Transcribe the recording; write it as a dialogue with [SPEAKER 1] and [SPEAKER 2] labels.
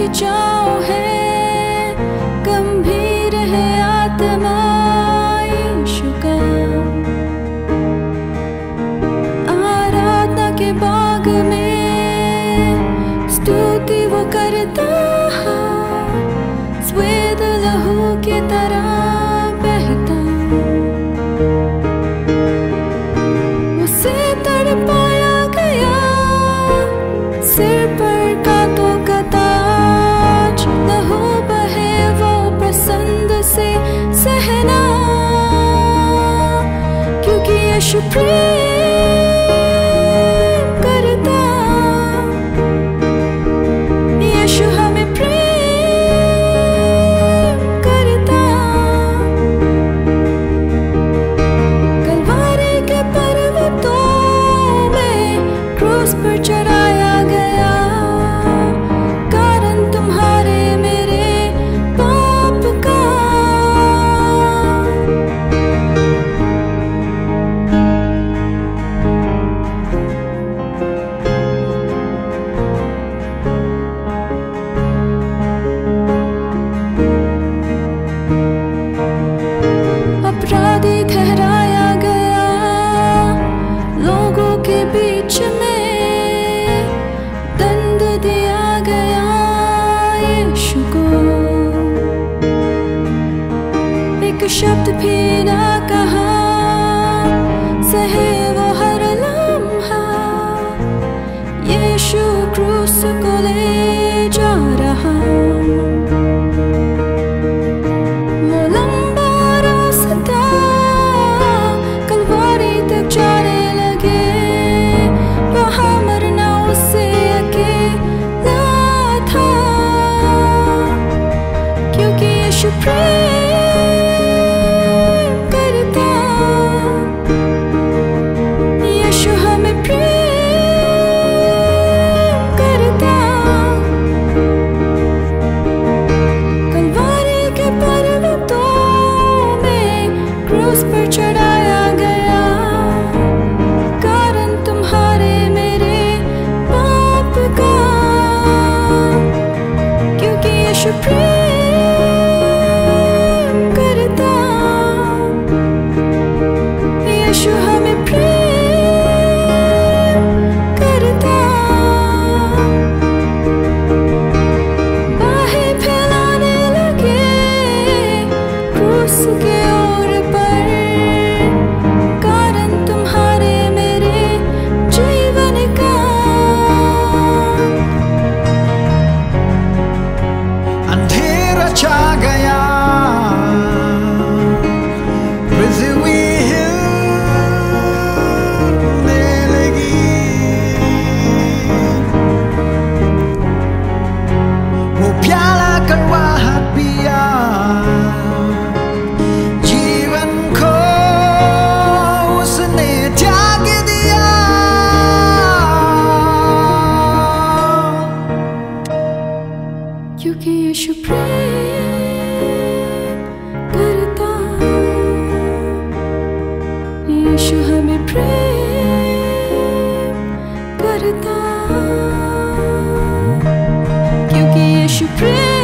[SPEAKER 1] खिंचाव है। गंभीर है आत्मा शुक्र आराधना के बाद please बीच में दंड दिया गया यीशु को। एक शब्द भी ना should breathe should breathe